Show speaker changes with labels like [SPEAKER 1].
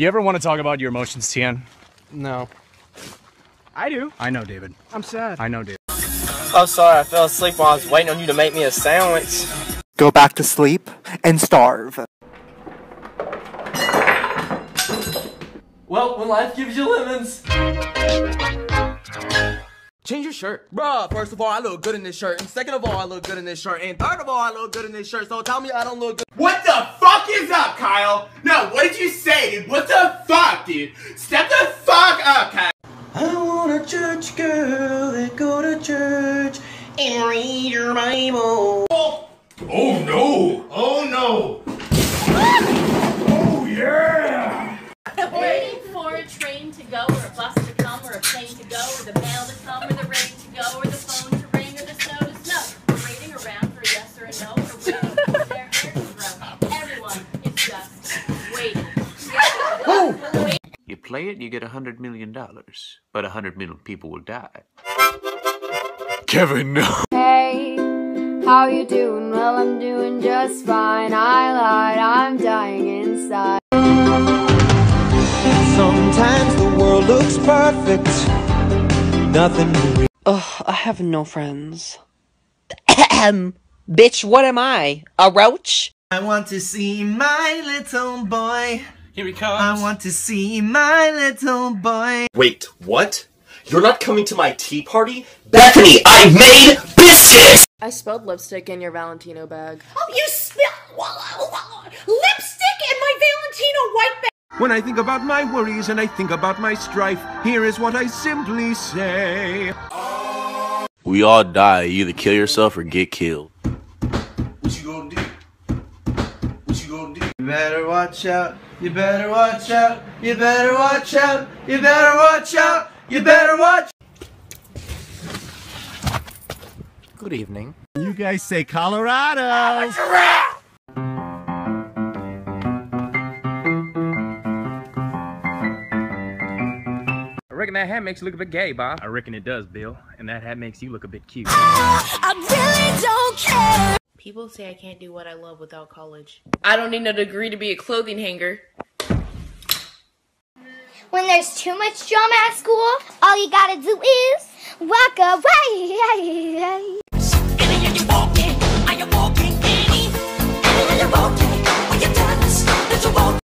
[SPEAKER 1] You ever want to talk about your emotions, Tian?
[SPEAKER 2] No.
[SPEAKER 1] I do. I know, David.
[SPEAKER 2] I'm sad.
[SPEAKER 1] I know, David.
[SPEAKER 3] Oh, sorry, I fell asleep while I was waiting on you to make me a sandwich.
[SPEAKER 4] Go back to sleep and starve.
[SPEAKER 3] Well, when life gives you lemons.
[SPEAKER 5] Change your shirt. Bruh, first of all, I look good in this shirt. And second of all, I look good in this shirt. And third of all, I look good in this shirt. So tell me I don't look good.
[SPEAKER 6] What the fuck is up, Kyle? No, what did you say, dude? What the fuck, dude? Step the fuck up, Kyle.
[SPEAKER 5] I want a church girl that go to church and read your Bible.
[SPEAKER 6] Oh, oh no! Oh no! oh yeah!
[SPEAKER 7] Waiting for a train to go, or a bus to come, or a plane to go, or the mail to come, or the rain to go, or the
[SPEAKER 8] play it, you get a hundred million dollars, but a hundred million people will die.
[SPEAKER 1] Kevin, no.
[SPEAKER 9] Hey, how you doing? Well, I'm doing just fine. I lied, I'm dying inside.
[SPEAKER 5] Sometimes the world looks perfect. Nothing to re-
[SPEAKER 10] Ugh, I have no friends. Bitch, what am I? A roach?
[SPEAKER 5] I want to see my little boy.
[SPEAKER 3] Here he comes.
[SPEAKER 5] I want to see my little boy.
[SPEAKER 6] Wait, what? You're not coming to my tea party? Bethany, I made biscuits!
[SPEAKER 7] I spilled lipstick in your Valentino bag.
[SPEAKER 11] Oh, you spill lipstick in my Valentino white bag.
[SPEAKER 12] When I think about my worries and I think about my strife, here is what I simply say.
[SPEAKER 8] We all die. You either kill yourself or get killed.
[SPEAKER 6] What you gonna do? What you gonna do?
[SPEAKER 5] You better watch out. You better watch out. You better watch out. You better watch out. You better watch.
[SPEAKER 2] Good evening.
[SPEAKER 12] You guys say Colorado.
[SPEAKER 2] I reckon that hat makes you look a bit gay, Bob.
[SPEAKER 1] I reckon it does, Bill. And that hat makes you look a bit cute.
[SPEAKER 11] I really don't care.
[SPEAKER 7] People say I can't do what I love without college.
[SPEAKER 10] I don't need a degree to be a clothing hanger.
[SPEAKER 9] When there's too much drama at school, all you gotta do is walk away.